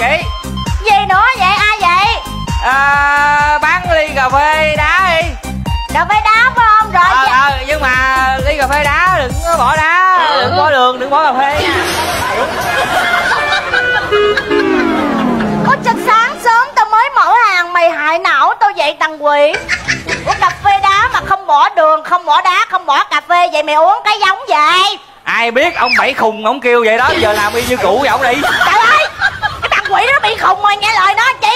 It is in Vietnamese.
Chị Gì nữa vậy? Ai vậy? À, Bán ly cà phê đá đi. Cà phê đá phải không? Rồi Ờ dạ- à, nhưng mà ly cà phê đá đừng có bỏ đá. Đừng bỏ đường đừng bỏ cà phê. Nha Ủa chắc sáng sớm tao mới mở hàng mày hại não tao vậy thằng quỷ Ủa cà phê đá mà không bỏ đường không bỏ đá không bỏ cà phê vậy mày uống cái giống vậy? Ai biết ông bảy khùng ông kêu vậy đó Giờ làm y như cũ vậy ông đi. Trời ơi không ai nghe lời nó chị.